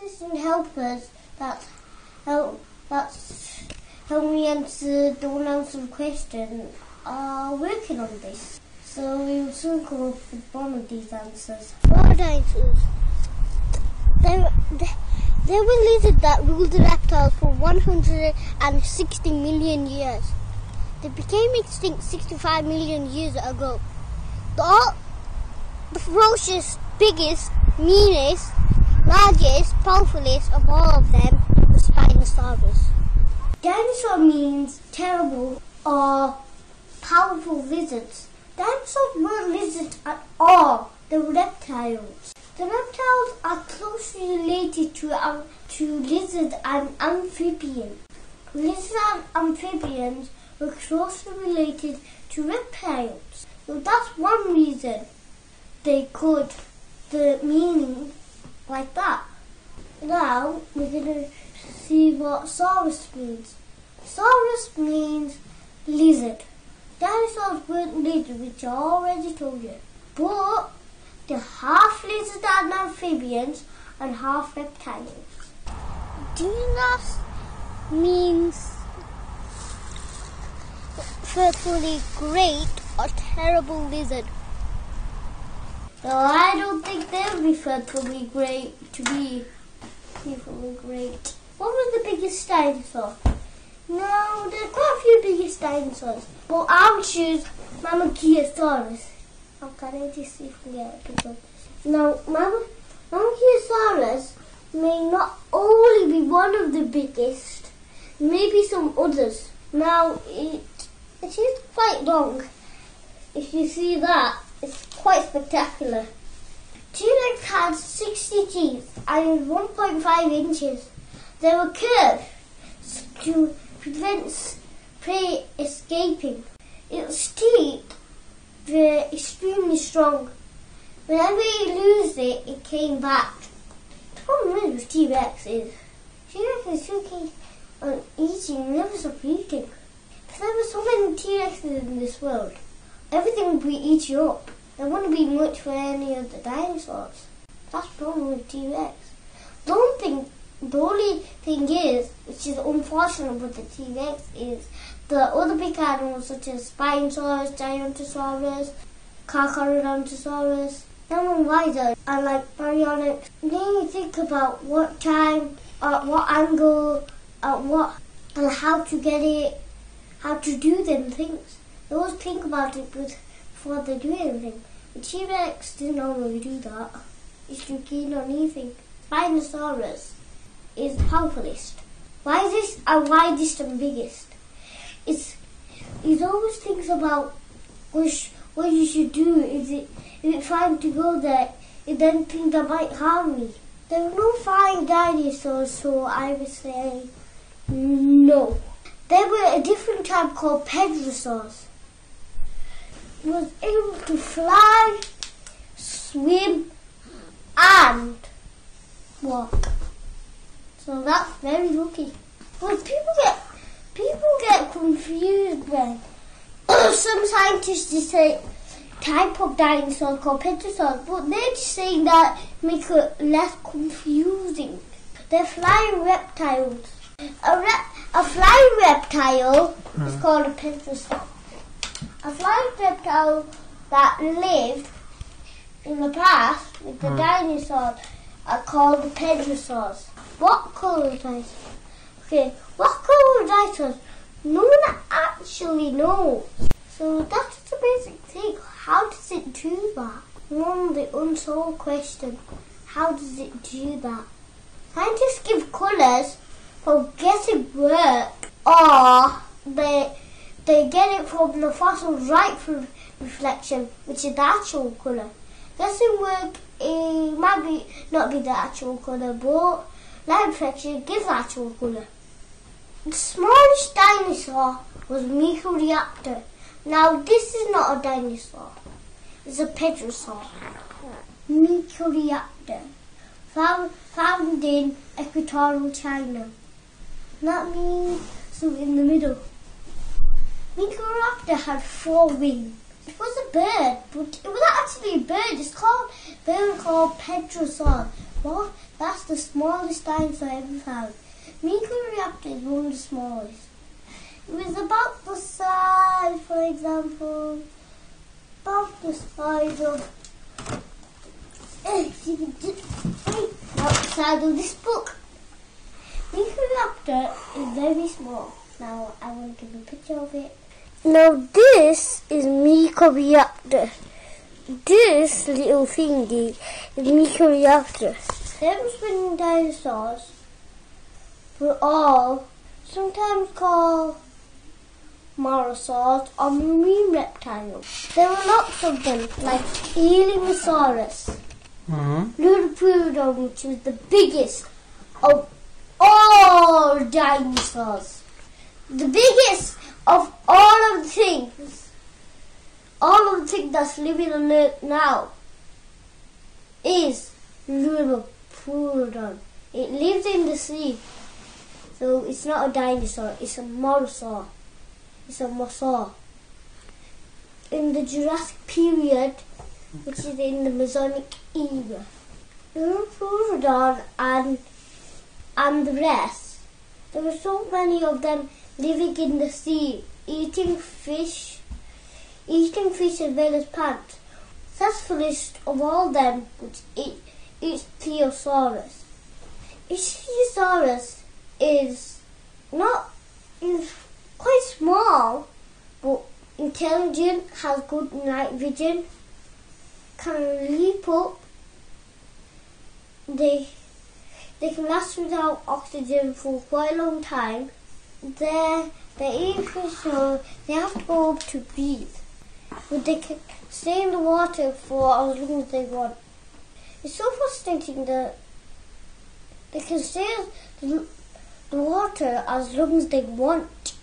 scientists and helpers that help that's help me answer the unanswered question are uh, working on this. So we will soon come up with one of these answers. Are dinosaurs? They, they, they were lizards that ruled the reptiles for 160 million years. They became extinct 65 million years ago. The, the ferocious, biggest, meanest, largest, powerfulest of all of them, the Spinosaurus. Dinosaur means terrible or powerful lizards. Dinosaurs weren't lizards at all. They were reptiles. The reptiles are closely related to, um, to lizard and amphibian. Lizards and amphibians were closely related to reptiles. So that's one reason they could the meaning like that. Now we're going to see what saurus means. Saurus means lizard. Dinosaurs weren't lizards, which I already told you. But they're half lizard and amphibians and half reptiles. Deinos means fearfully great or terrible lizard. No, I don't think they would be fearfully great to be fearfully great. What was the biggest dinosaur? No, there's quite a few biggest dinosaurs. Well, I would choose Mamenchisaurus. How oh, can I just forget because now Mama may not only be one of the biggest, maybe some others. Now it it is quite long. If you see that, it's quite spectacular. T-Rex had 60 teeth and 1.5 inches. They were curved to prevent prey escaping. Its teeth were extremely strong. Whenever you lose it, it came back. The problem with T-Rex is T-Rex is too on eating, never stop eating. If there were so many T-Rexes in this world, everything would be eaten up. There wouldn't be much for any of the dinosaurs. That's the problem with T-Rex. The only thing, the only thing is, which is unfortunate with the T-Rex, is the other big animals such as Spinosaurus, Gigantosaurus, Carcharodontosaurus, them are wiser and like baryonyx. Then you think about what time, at what angle, at what, and how to get it, how to do them things. They always think about it before they do anything. The T-Rex didn't normally do that. He's too keen on anything. Spinosaurus is the powerfulest. Wisest and widest and biggest. It's he always thinks about which what you should do. Is it it trying to go there? It then think that might harm me. There are no flying dinosaurs, so I would say no. There were a different type called pterosaurs. Was able to fly, swim, and walk. So that's very lucky. But people get people get confused when some scientists just say type of dinosaur called pterosaurs, but they're just saying that make it less confusing. They're flying reptiles. A, rep, a flying reptile is hmm. called a pterosaur. A flying reptile that lived in the past with the hmm. dinosaurs are called the pterosaurs. What colour dinosaurs? Okay, what colour dinosaurs? No one actually knows. So that's the basic thing. How does it do that? One, the unsolved question. How does it do that? Scientists give colours for getting work or they they get it from the fossil light re- reflection, which is the actual colour. Guessing work it might be not be the actual colour, but light reflection gives the actual colour. The smallest dinosaur was Microraptor. Now this is not a dinosaur. It's a pterosaur. Microraptor. Found, found in equatorial China. That means so in the middle. Microraptor had four wings. It was a bird, but it was actually a bird. It's called bird called pterosaur. What? That's the smallest dinosaur ever found. Microraptor is one of the smallest. It was about the size, for example, about the size of. Eh, if just wait outside of this book. Microraptor is eh, very small. Now I will give you a picture of it. Now this is me Microraptor. This little thingy is me Microraptor. Them spinning dinosaurs were all sometimes called mosasaurs or marine reptiles. There were lots of them, like Elasmosaurus, Mm-hmm. Which was the biggest of all dinosaurs. The biggest of all of the things, all of the things that's living on Earth now, is Liopleurodon. It lives in the sea, so it's not a dinosaur, it's a mosasaur. It's a mosasaur. In the Jurassic period, which is in the Mesozoic era, Liopleurodon and and the rest, there were so many of them living in the sea, eating fish, eating fish as well as plants. Successfulest of all them was E- Ichthyosaurus. Ichthyosaurus is not is quite small, but intelligent, has good night vision, can leap up. They they can last without oxygen for quite a long time. They eat fish, so they have to go up to breathe. But they can stay in the water for as long as they want. It's so fascinating that they can stay in the water as long as they want.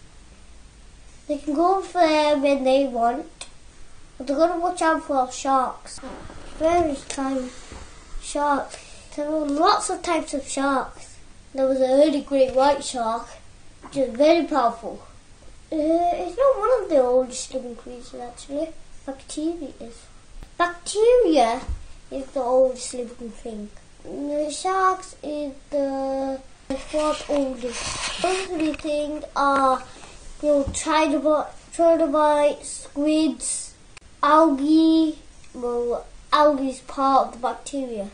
They can go over there when they want. But they've got to watch out for sharks. Various kinds sharks. There were lots of types of sharks. There was a early great white shark, very powerful. Uh, it's not one of the oldest living creatures actually. Bacteria is. Bacteria is the oldest living thing. The sharks is the fourth oldest. Those three things are, you know, trilobite, trilobites, squids, algae. Well, algae is part of the bacteria.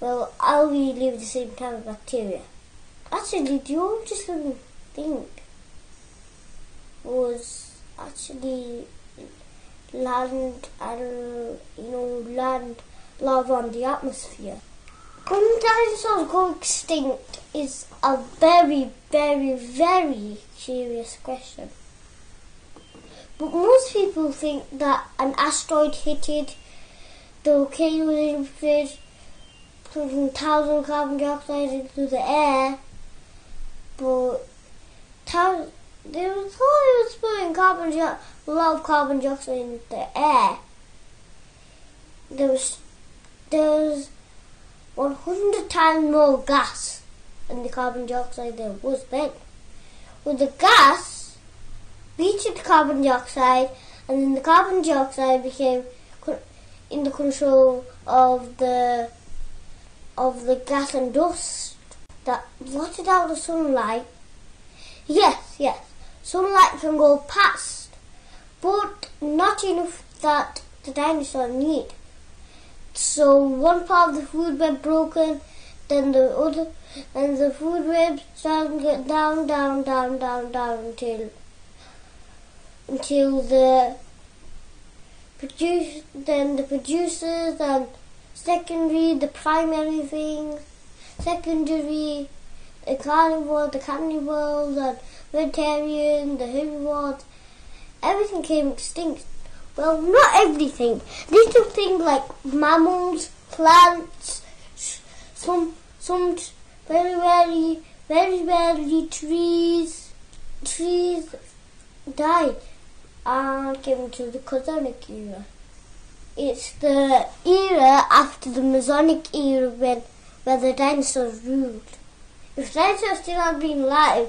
Well, algae live the same time as bacteria. Actually, the oldest living thing was actually land and you know land lava on the atmosphere. When dinosaurs go extinct is a very, very, very serious question. But most people think that an asteroid hit it, the volcano was erupted, putting thousands of carbon dioxide into the air, thou- they were thought was putting carbon a lot of carbon dioxide into the air. There was there was 100 times more gas than the carbon dioxide there was then. With the gas, reached carbon dioxide, and then the carbon dioxide became in the control of the of the gas and dust that blotted out the sunlight. Yes, yes, Some light can go past, but not enough that the dinosaur need. So one part of the food web broken, then the other, and the food web started down, down, down, down, down until until the produce, then the producers and secondary, the primary things, secondary, the carnivores, the carnivores, and vegetarian, the herbivores, everything came extinct. Well, not everything. Little things like mammals, plants, some some very rarely, very rarely trees, trees died and came to the Cenozoic era. It's the era after the Mesozoic era when where the dinosaurs ruled. If dinosaurs still had been alive,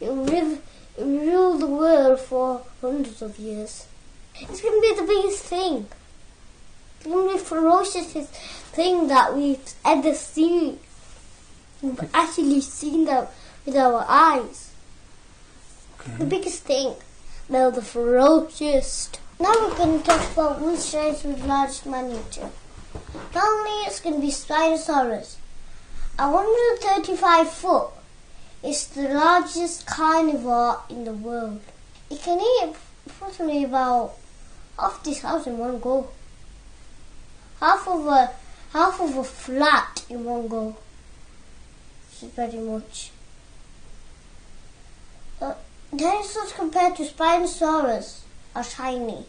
it would would rule the world for hundreds of years. It's going to be the biggest thing. It's going to be ferocious. Thing that we've ever seen. We've actually seen them with our eyes. The biggest thing. They're the ferocious. Now we're going to talk about which is largest magnitude. Not only it's going to be Spinosaurus. At 135 foot, it's the largest carnivore in the world. It can eat approximately about half this house in one go. Half of a half of a flat in one go. Which is very much. Uh, dinosaurs compared to Spinosaurus are tiny.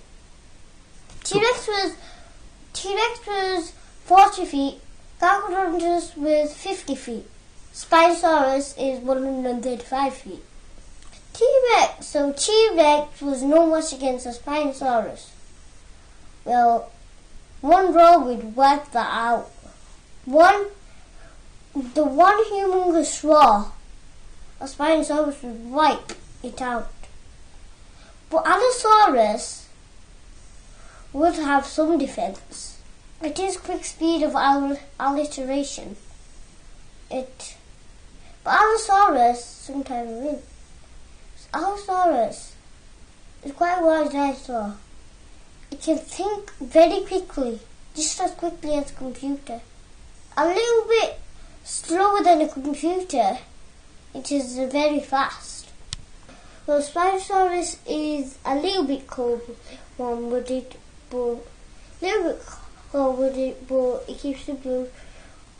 T-Rex was T-Rex was 40 feet. Gargantuanus was 50 feet. Spinosaurus is 135 feet. T-Rex, so T-Rex was no much against a Spinosaurus. Well, one row would wipe that out. One, the one humongous raw, a Spinosaurus would wipe it out. But Allosaurus would have some defense. It is quick speed of all- alliteration. It, but Allosaurus sometimes wins. Allosaurus is quite a wise dinosaur. It can think very quickly, just as quickly as a computer. A little bit slower than a computer. It is very fast. Well, Spinosaurus is a little bit cold one but it but little bit cold but it but it keeps the blood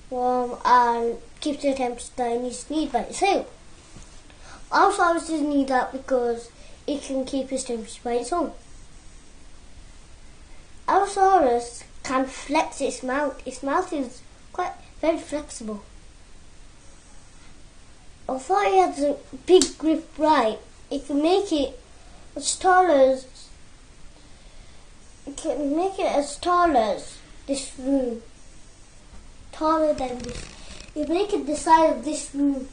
warm and keeps the temperature down its need by itself. Allosaurus doesn't need that because it can keep its temperature by its own. Allosaurus can flex its mouth. Its mouth is quite very flexible. Although it has a big grip right, it can make it as tall as it can make it as tall as this room. Taller than this. You make it the size of this room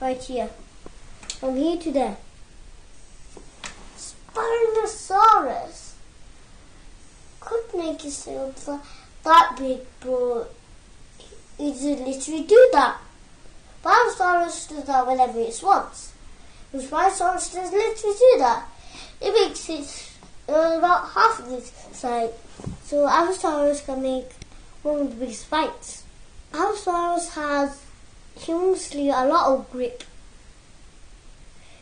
right here. From here to there. Spinosaurus could make tha- that big, but it doesn't literally do that. Spinosaurus does that whenever it wants. Spinosaurus does literally do that. It makes it uh, about half of this size. So Allosaurus can make one of the biggest fights. Allosaurus has humongously a lot of grip.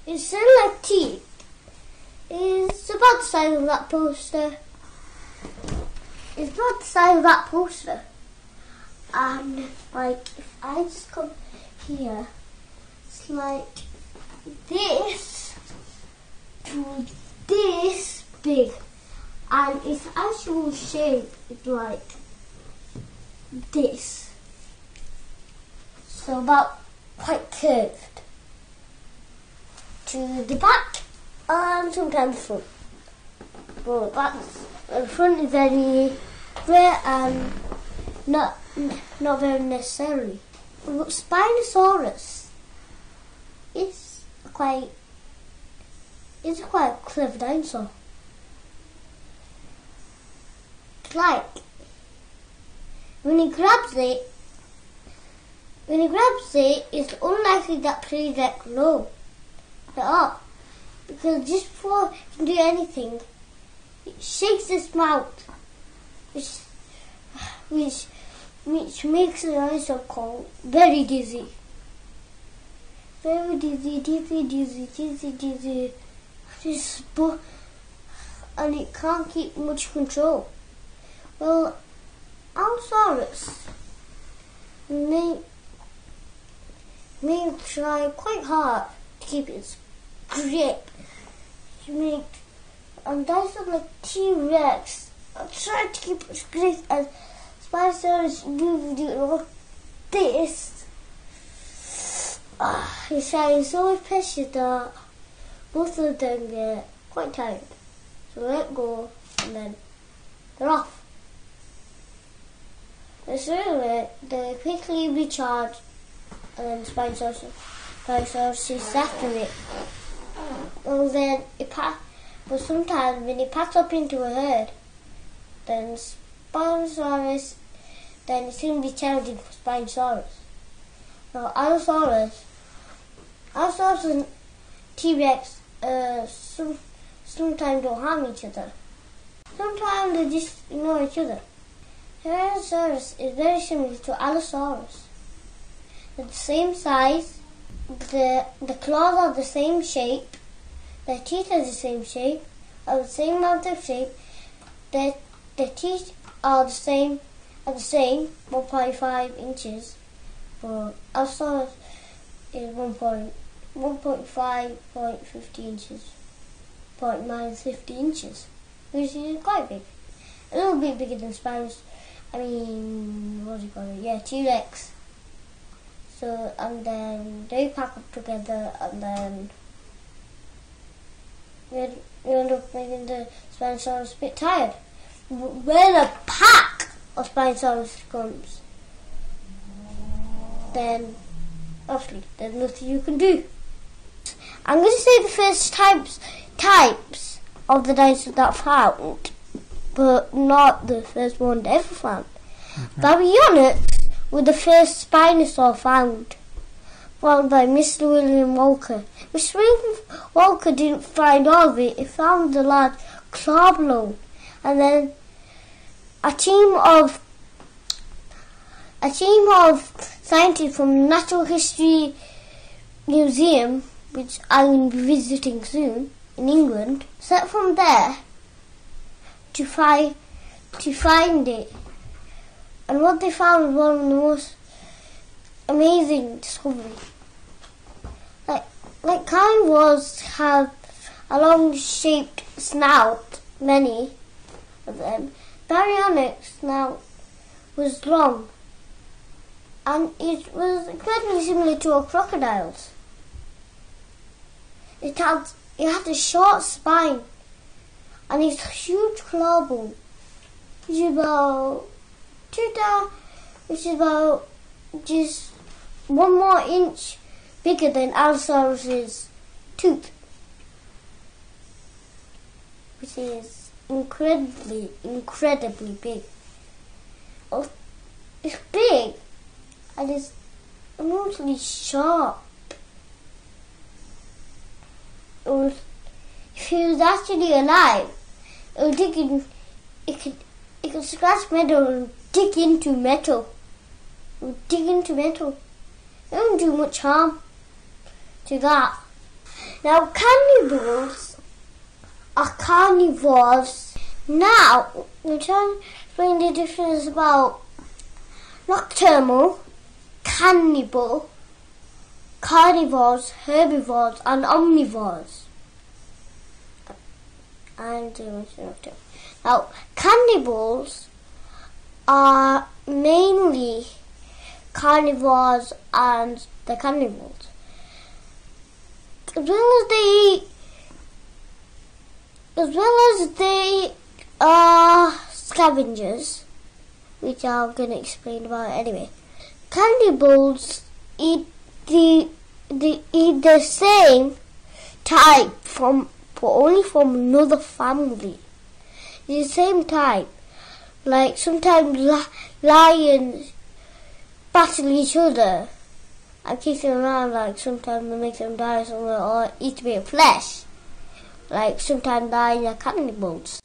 Instead of like teeth, it's about the size of that poster. It's about the size of that poster. And like if I just come here, it's like this to this big. And its actual shape is like this. So about quite curved. To the back and sometimes front. But the uh, front is very rare and not not very necessary. But Spinosaurus is quite is quite a clever dinosaur. Like when he grabs it, when he grabs it, it's unlikely that please let go at all. Because just before he can do anything, it shakes its mouth, which which which makes the dinosaur call very dizzy. Very dizzy, dizzy, dizzy, dizzy, dizzy. Just and it can't keep much control. Well, Allosaurus may may try quite hard to keep its grip. To make and dinosaurs like T Rex are trying to keep its grip and Spinosaurus moving it this. Ah, he's trying so much that both of them get quite tired. So let go and then they're off. They surely they quickly recharge and then Spinosaurus, Spinosaurus is after it. And then it pa- but sometimes when it packs up into a herd, then Spinosaurus then it's going to be challenging for Spinosaurus. Now, Allosaurus, Allosaurus and T-Rex uh, some, sometimes don't harm each other. Sometimes they just ignore each other. Tyrannosaurus is very similar to Allosaurus. They're the same size, the, the claws are the same shape, their teeth are the same shape, are the same amount of shape, their, their teeth are the same are the same 1.5 inches but Allosaurus is 1.5.50 inches point minus 50 inches which is quite big a little bit bigger than Spinosaurus I mean what do you call it? Yeah T-Rex so and then they pack up together and then we end up making the Spinosaurus a bit tired. When a pack of Spinosaurus comes, then obviously there's nothing you can do. I'm going to say the first types types of the dinosaurs that I found, but not the first one they ever found. Okay. Baryonyx was the first Spinosaur found, found by Mr. William Walker. Mr. William Walker didn't find all of it; he found the large claw and then a team of a team of scientists from Natural History Museum, which I will be visiting soon in England, set from there to find to find it. And what they found was one of the most amazing discoveries. Like like carnivores have a long shaped snout, many of them, Baryonyx now was long and it was incredibly similar to a crocodile's. It had, it had a short spine and its huge claw bone, which is about two down, which is about just one more inch bigger than Allosaurus's tooth, which is incredibly, incredibly big. Oh, it's big and it's enormously sharp. It was, if he was actually alive, it would dig in, it could, it could scratch metal and dig into metal. It would dig into metal. It wouldn't do much harm to that. Now, cannibals are carnivores. Now, we're trying to explain the difference about nocturnal, cannibal, carnivores, herbivores, and omnivores. And now, cannibals are mainly carnivores and the cannibals. As well as they as well as they are scavengers, which I'm going to explain about anyway. Cannibals eat the, the eat the same type from but only from another family. The same type. Like sometimes li- lions battle each other and kick them around like sometimes they make them die somewhere or eat a bit of flesh like sometimes die in cannibals.